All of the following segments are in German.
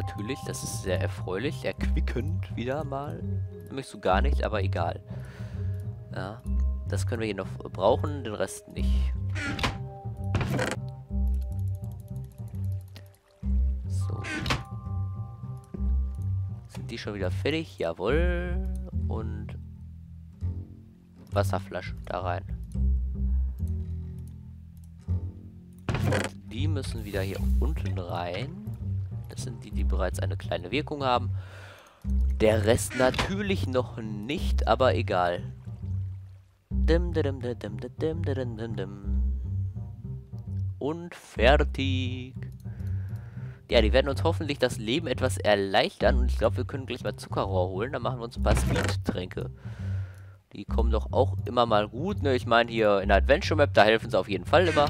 Natürlich, das ist sehr erfreulich, erquickend wieder mal. Nämlich so gar nicht, aber egal. Ja, das können wir hier noch brauchen, den Rest nicht. So. Sind die schon wieder fertig? Jawohl. Und Wasserflasche da rein. Die müssen wieder hier unten rein. Das sind die, die bereits eine kleine Wirkung haben. Der Rest natürlich noch nicht, aber egal. Und fertig. Ja, die werden uns hoffentlich das Leben etwas erleichtern. Und ich glaube, wir können gleich mal Zuckerrohr holen. Dann machen wir uns ein paar Speed-Tränke. Die kommen doch auch immer mal gut. Ne? Ich meine, hier in der Adventure Map, da helfen sie auf jeden Fall immer.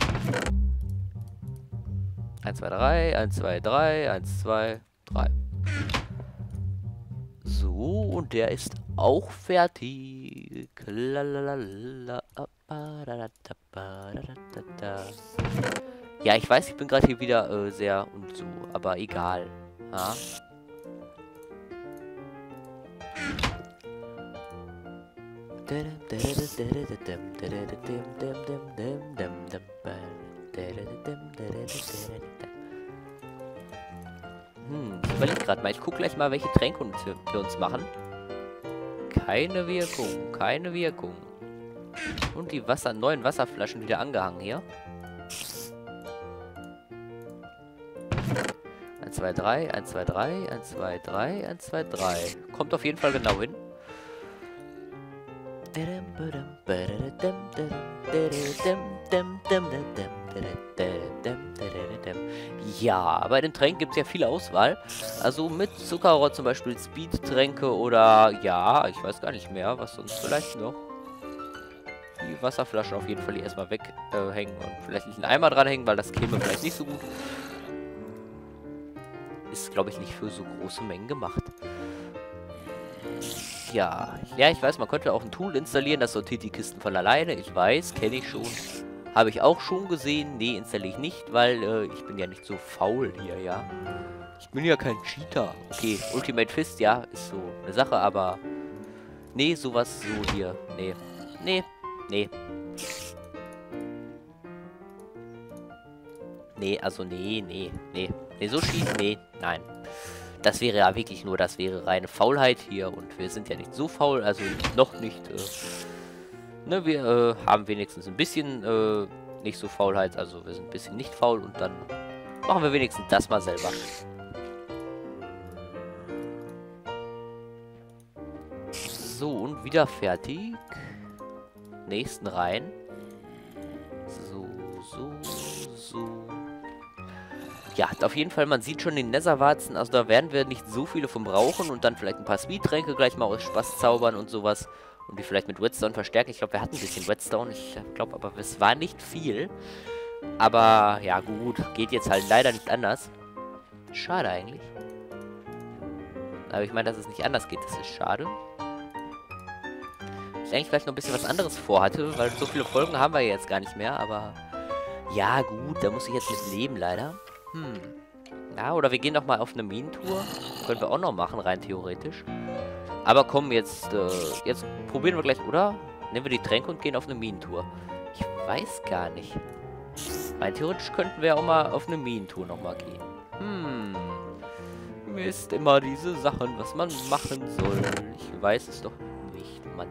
1, 2, 3, 1, 2, 3, 1, 2, 3. So, und der ist auch fertig. Ja, ich weiß, ich bin gerade hier wieder äh, sehr und so, aber egal. Ja. Überlege gerade mal. Ich gucke gleich mal, welche Tränke wir uns machen. Keine Wirkung, keine Wirkung. Und die Wasser, neuen Wasserflaschen wieder angehangen hier. 1, 2, 3, 1, 2, 3, 1, 2, 3, 1, 2, 3. Kommt auf jeden Fall genau hin. Ja, bei den Tränken gibt es ja viel Auswahl. Also mit Zuckerrohr zum Beispiel Speed-Tränke oder ja, ich weiß gar nicht mehr, was sonst vielleicht noch. Die Wasserflaschen auf jeden Fall hier erstmal weghängen äh, und vielleicht nicht einen Eimer dranhängen, weil das käme vielleicht nicht so gut. Ist, glaube ich, nicht für so große Mengen gemacht. Ja, ja, ich weiß, man könnte auch ein Tool installieren, das sortiert die Kisten von alleine. Ich weiß, kenne ich schon. Habe ich auch schon gesehen. Nee, installiere ich nicht, weil äh, ich bin ja nicht so faul hier, ja. Ich bin ja kein Cheater. Okay, Ultimate Fist, ja, ist so eine Sache, aber... Nee, sowas so hier. Nee. Nee. Nee. Nee, also nee, nee, nee. Nee, so schießen, nee, nein. Das wäre ja wirklich nur, das wäre reine Faulheit hier und wir sind ja nicht so faul, also noch nicht... Äh, Ne, wir äh, haben wenigstens ein bisschen äh, nicht so Faulheit, also wir sind ein bisschen nicht faul und dann machen wir wenigstens das mal selber. So, und wieder fertig. Nächsten rein. So, so, so. Ja, auf jeden Fall, man sieht schon den Netherwarzen, also da werden wir nicht so viele von brauchen und dann vielleicht ein paar Speed-Tränke gleich mal aus Spaß zaubern und sowas. Und die vielleicht mit Redstone verstärken. Ich glaube, wir hatten ein bisschen Redstone. Ich glaube aber, es war nicht viel. Aber, ja gut. Geht jetzt halt leider nicht anders. Schade eigentlich. Aber ich meine, dass es nicht anders geht, das ist schade. Ich eigentlich vielleicht noch ein bisschen was anderes vorhatte, weil so viele Folgen haben wir jetzt gar nicht mehr, aber... Ja, gut, da muss ich jetzt mit leben, leider. Hm. Ja, oder wir gehen noch mal auf eine Minentour. Können wir auch noch machen, rein theoretisch. Aber komm, jetzt, äh, jetzt probieren wir gleich, oder? Nehmen wir die Tränke und gehen auf eine Minentour. Ich weiß gar nicht. Rein theoretisch könnten wir auch mal auf eine Minentour nochmal gehen. Hm. Mist, immer diese Sachen, was man machen soll. Ich weiß es doch nicht, Mann.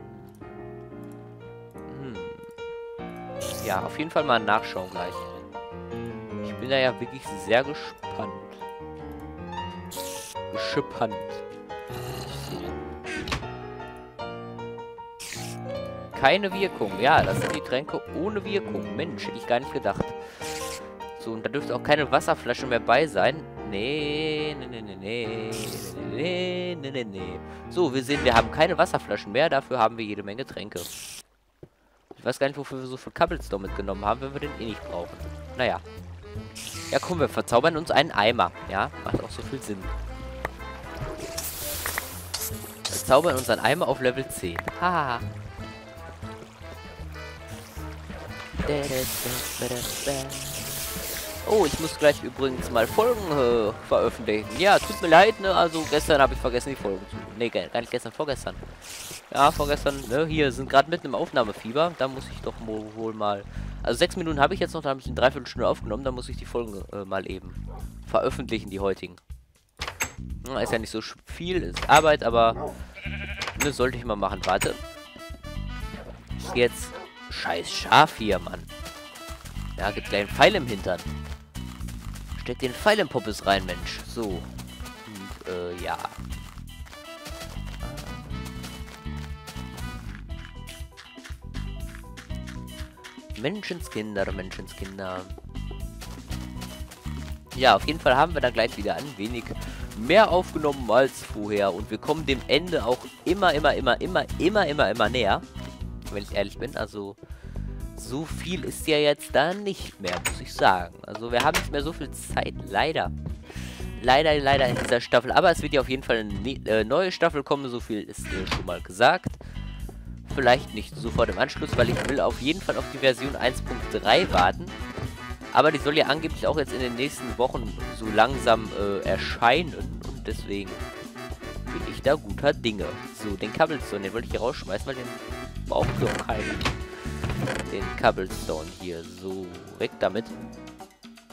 Hm. Ja, auf jeden Fall mal nachschauen gleich. Ich bin da ja wirklich sehr gespannt. Gespannt. Keine Wirkung. Ja, das sind die Tränke ohne Wirkung. Mensch, hätte ich gar nicht gedacht. So, und da dürfte auch keine Wasserflasche mehr bei sein. Nee, nee, nee, nee, nee, nee, nee, nee, nee. So, wir sehen, wir haben keine Wasserflaschen mehr. Dafür haben wir jede Menge Tränke. Ich weiß gar nicht, wofür wir so viel Cobblestone mitgenommen haben, wenn wir den eh nicht brauchen. Naja. Ja, komm, wir verzaubern uns einen Eimer. Ja, macht auch so viel Sinn. Wir zaubern uns einen Eimer auf Level 10. Haha. Oh, ich muss gleich übrigens mal Folgen äh, veröffentlichen. Ja, tut mir leid, ne? Also gestern habe ich vergessen, die Folgen zu... Ne, gar nicht gestern, vorgestern. Ja, vorgestern, ne? Hier sind gerade mitten im Aufnahmefieber. Da muss ich doch wohl mal... Also sechs Minuten habe ich jetzt noch, da habe ich eine Dreiviertelstunde aufgenommen. Da muss ich die Folgen äh, mal eben veröffentlichen, die heutigen. Ja, ist ja nicht so viel, ist Arbeit, aber... Ne, sollte ich mal machen. Warte. Jetzt... Scheiß Schaf hier, Mann. Ja, gibt gleich einen Pfeil im Hintern. Steck den Pfeil im Poppes rein, Mensch. So. Und, äh, ja. Menschenskinder, Menschenskinder. Ja, auf jeden Fall haben wir da gleich wieder ein wenig mehr aufgenommen als vorher. Und wir kommen dem Ende auch immer, immer, immer, immer, immer, immer, immer näher. Wenn ich ehrlich bin. Also, so viel ist ja jetzt da nicht mehr, muss ich sagen. Also wir haben nicht mehr so viel Zeit, leider. Leider, leider in dieser Staffel. Aber es wird ja auf jeden Fall eine ne äh, neue Staffel kommen, so viel ist äh, schon mal gesagt. Vielleicht nicht sofort im Anschluss, weil ich will auf jeden Fall auf die Version 1.3 warten. Aber die soll ja angeblich auch jetzt in den nächsten Wochen so langsam äh, erscheinen. Und deswegen bin ich da guter Dinge. So, den Cobblestone, den wollte ich hier rausschmeißen, weil den braucht doch keiner den Cobblestone hier. So, weg damit.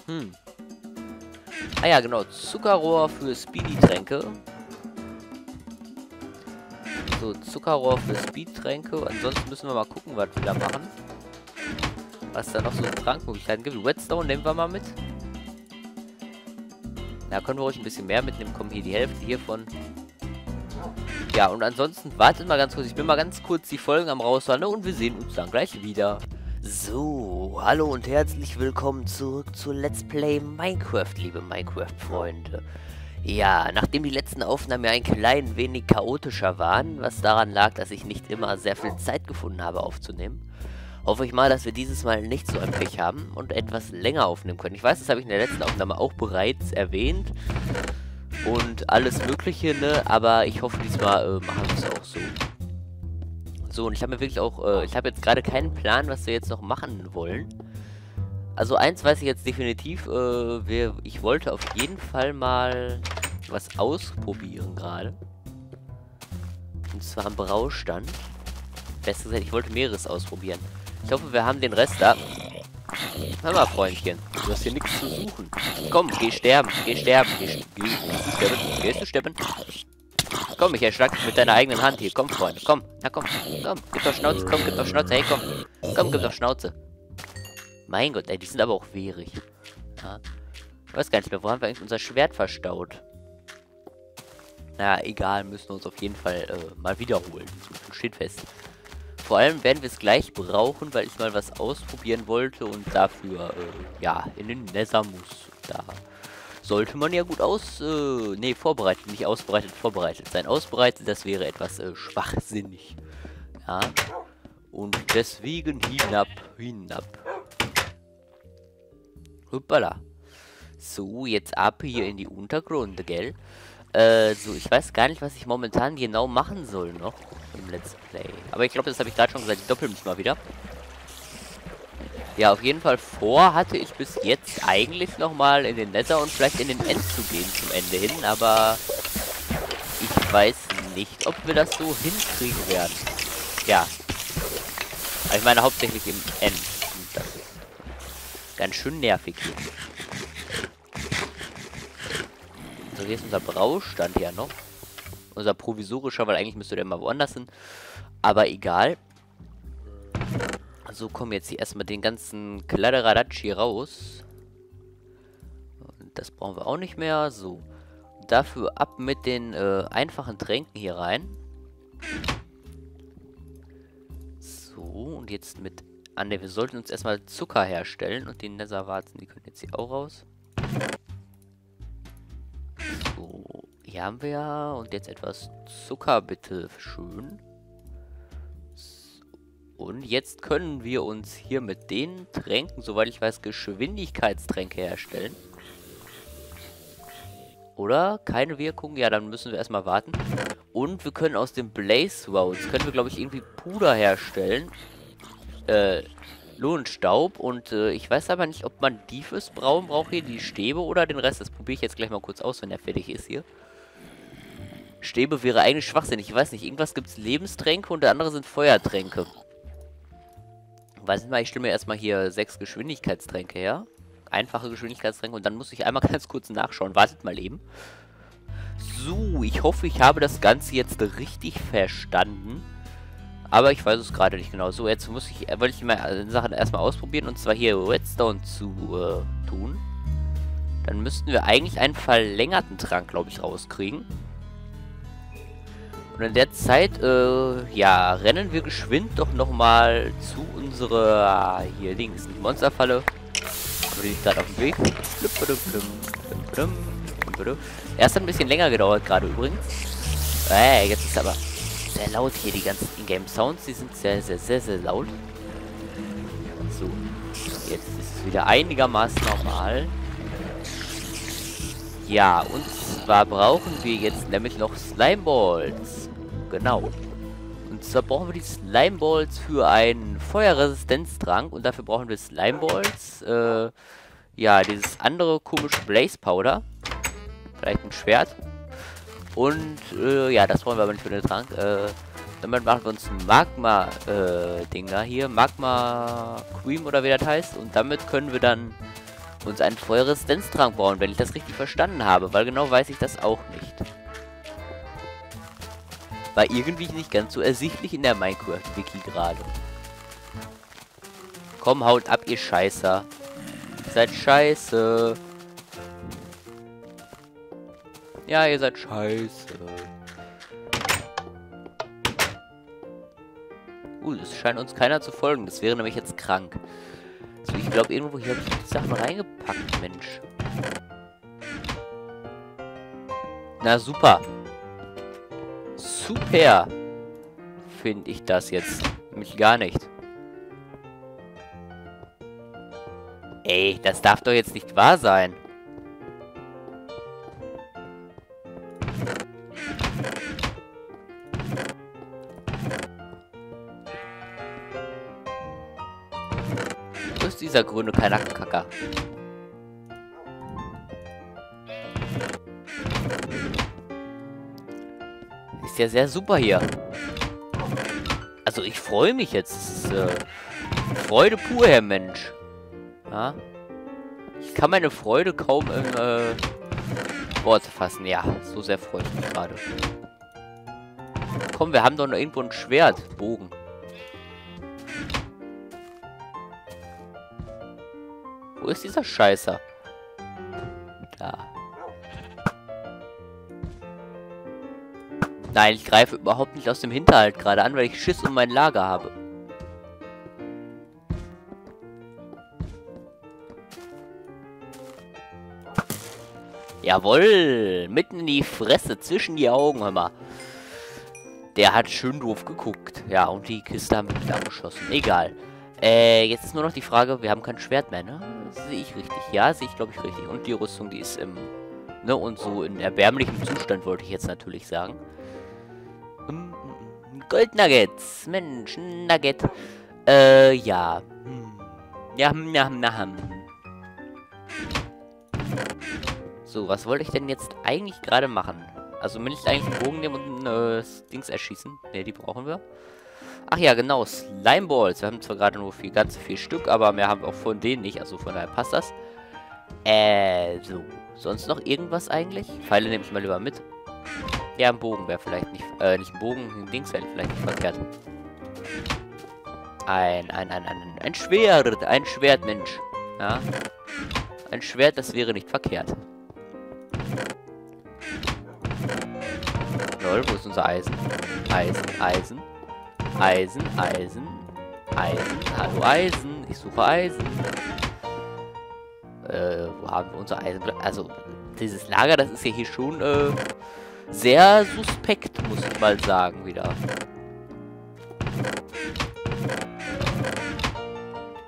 Hm. Ah ja, genau. Zuckerrohr für Speedy-Tränke. So, Zuckerrohr für Speed-Tränke. Ansonsten müssen wir mal gucken, was wir da machen. Was da noch so Trankmöglichkeiten gibt. Redstone nehmen wir mal mit. Da können wir ruhig ein bisschen mehr mitnehmen. Kommen hier die Hälfte hiervon. Ja, und ansonsten wartet mal ganz kurz. Ich bin mal ganz kurz die Folgen am raushauen und wir sehen uns dann gleich wieder. So, hallo und herzlich willkommen zurück zu Let's Play Minecraft, liebe Minecraft-Freunde. Ja, nachdem die letzten Aufnahmen ja ein klein wenig chaotischer waren, was daran lag, dass ich nicht immer sehr viel Zeit gefunden habe aufzunehmen, hoffe ich mal, dass wir dieses Mal nicht so ein Pech haben und etwas länger aufnehmen können. Ich weiß, das habe ich in der letzten Aufnahme auch bereits erwähnt und alles mögliche, ne? Aber ich hoffe, diesmal äh, machen wir es auch so. So, und ich habe mir wirklich auch, äh, ich habe jetzt gerade keinen Plan, was wir jetzt noch machen wollen. Also eins weiß ich jetzt definitiv, äh, wir, ich wollte auf jeden Fall mal was ausprobieren gerade. Und zwar am Braustand. Besser gesagt, ich wollte mehreres ausprobieren. Ich hoffe, wir haben den Rest da. Hör mal, Freundchen. Du hast hier nichts zu suchen. Komm, geh sterben. Geh sterben. Geh, geh, sterben. Gehst du sterben? Komm, ich erschlag dich mit deiner eigenen Hand hier. Komm, Freunde. Komm. Na komm. Komm. Gib doch Schnauze. Komm, gib doch Schnauze. Hey, komm. Komm, gib doch Schnauze. Mein Gott, ey, die sind aber auch wehrig. Ja. Ich weiß gar nicht mehr, wo haben wir eigentlich unser Schwert verstaut? Na, egal, müssen wir uns auf jeden Fall äh, mal wiederholen. Steht fest. Vor allem werden wir es gleich brauchen, weil ich mal was ausprobieren wollte und dafür, äh, ja, in den Nether muss. Da sollte man ja gut aus, äh, nee, vorbereitet, nicht ausbereitet, vorbereitet sein. Ausbereitet, das wäre etwas äh, schwachsinnig. Ja. Und deswegen hinab, hinab. Hoppala. So, jetzt ab hier in die Untergründe, gell? Äh, so, ich weiß gar nicht, was ich momentan genau machen soll noch im Let's Play. Aber ich glaube, das habe ich gerade schon gesagt. Ich doppel mich mal wieder. Ja, auf jeden Fall vor hatte ich bis jetzt eigentlich nochmal in den Nether und vielleicht in den End zu gehen zum Ende hin. Aber ich weiß nicht, ob wir das so hinkriegen werden. Ja. Ich meine hauptsächlich im End. Ganz schön nervig hier. Hier ist unser Braustand ja noch. Unser provisorischer, weil eigentlich müsste der mal woanders hin. Aber egal. So, kommen jetzt hier erstmal den ganzen Kladderadatsch hier raus. Das brauchen wir auch nicht mehr. So. Dafür ab mit den äh, einfachen Tränken hier rein. So, und jetzt mit... Ah ne, wir sollten uns erstmal Zucker herstellen. Und die Netherwarzen, die können jetzt hier auch raus. Hier haben wir ja. Und jetzt etwas Zucker, bitte. Schön. Und jetzt können wir uns hier mit den Tränken, soweit ich weiß, Geschwindigkeitstränke herstellen. Oder? Keine Wirkung? Ja, dann müssen wir erstmal warten. Und wir können aus dem Blaze Roads, können wir, glaube ich, irgendwie Puder herstellen. Äh, Lohnstaub. Und äh, ich weiß aber nicht, ob man die fürs Brauen braucht hier, die Stäbe oder den Rest. Das probiere ich jetzt gleich mal kurz aus, wenn er fertig ist hier. Stäbe wäre eigentlich schwachsinnig. Ich weiß nicht, irgendwas gibt es Lebenstränke und der andere sind Feuertränke. Weiß nicht mal, ich stelle mir erstmal hier sechs Geschwindigkeitstränke her. Einfache Geschwindigkeitstränke und dann muss ich einmal ganz kurz nachschauen. Wartet mal eben. So, ich hoffe, ich habe das Ganze jetzt richtig verstanden. Aber ich weiß es gerade nicht genau. So, jetzt muss ich, äh, wollte ich mal Sachen erstmal ausprobieren. Und zwar hier Redstone zu äh, tun. Dann müssten wir eigentlich einen verlängerten Trank, glaube ich, rauskriegen. Und in der Zeit, äh, ja, rennen wir geschwind doch nochmal zu unserer, hier links, die Monsterfalle. Die ist gerade auf dem Weg. Erst hat ein bisschen länger gedauert gerade übrigens. Äh, jetzt ist aber sehr laut hier, die ganzen Ingame-Sounds, die sind sehr, sehr, sehr, sehr laut. So, jetzt ist es wieder einigermaßen normal. Ja, und zwar brauchen wir jetzt nämlich noch Slimeballs. Genau. Und zwar brauchen wir die Slimeballs für einen Feuerresistenztrank. Und dafür brauchen wir Slimeballs. Äh, ja, dieses andere komische Blaze Powder. Vielleicht ein Schwert. Und, äh, ja, das brauchen wir aber nicht für den Trank. Äh, damit machen wir uns Magma-Dinger äh, hier. Magma Cream oder wie das heißt. Und damit können wir dann uns einen Feuerresistenztrank bauen, wenn ich das richtig verstanden habe. Weil genau weiß ich das auch nicht. War irgendwie nicht ganz so ersichtlich in der Minecraft-Wiki gerade. Komm, haut ab, ihr Scheißer. Seid scheiße. Ja, ihr seid scheiße. Uh, es scheint uns keiner zu folgen. Das wäre nämlich jetzt krank. So, ich glaube, irgendwo hier habe ich die Sachen reingepackt, Mensch. Na, super. Super. Finde ich das jetzt. Nämlich gar nicht. Ey, das darf doch jetzt nicht wahr sein. dieser grüne Kanackenkacker? Ist ja sehr super hier. Also ich freue mich jetzt. Ist, äh, Freude pur, Herr Mensch. Ja? Ich kann meine Freude kaum in äh, Worte fassen. Ja, so sehr freue ich mich gerade. Komm, wir haben doch noch irgendwo ein Schwert. Bogen. Wo ist dieser Scheißer? Nein, ich greife überhaupt nicht aus dem Hinterhalt gerade an, weil ich Schiss um mein Lager habe. Jawoll, mitten in die Fresse, zwischen die Augen, hör mal. Der hat schön doof geguckt. Ja, und die Kiste haben wir mit abgeschossen. Egal. Äh, jetzt ist nur noch die Frage, wir haben kein Schwert mehr, ne? Sehe ich richtig? Ja, sehe ich, glaube ich, richtig. Und die Rüstung, die ist im, ne, und so in erbärmlichem Zustand, wollte ich jetzt natürlich sagen. Goldnuggets. Mensch, Nugget. Äh, ja. Hm. Ja, ja, na, hm. So, was wollte ich denn jetzt eigentlich gerade machen? Also, will ich eigentlich einen Bogen nehmen und ein äh, Dings erschießen? Ne, die brauchen wir. Ach ja, genau, Slimeballs. Wir haben zwar gerade nur vier, ganz vier Stück, aber wir haben auch von denen nicht, also von daher passt das. Äh, so. Sonst noch irgendwas eigentlich? Pfeile nehme ich mal lieber mit. Ja, ein Bogen wäre vielleicht nicht, äh, nicht ein Bogen, ein Dings wäre vielleicht nicht verkehrt. Ein, ein, ein, ein, ein Schwert, ein Schwert, Mensch. Ja. Ein Schwert, das wäre nicht verkehrt. Lol, wo ist unser Eisen? Eisen, Eisen. Eisen, Eisen, Eisen. Hallo Eisen, ich suche Eisen. Äh, wo haben wir unser Eisen? Also, dieses Lager, das ist ja hier schon, äh, sehr suspekt, muss ich mal sagen, wieder.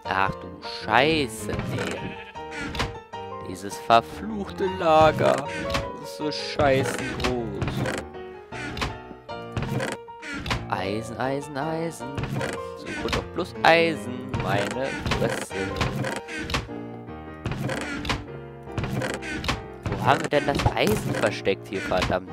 Ach du Scheiße, nee. Dieses verfluchte Lager ist so scheiße groß. Eisen, Eisen, Eisen. Suche doch bloß Eisen, meine Fresse. Haben wir denn das Eisen versteckt hier, verdammt?